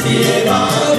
śpiewa.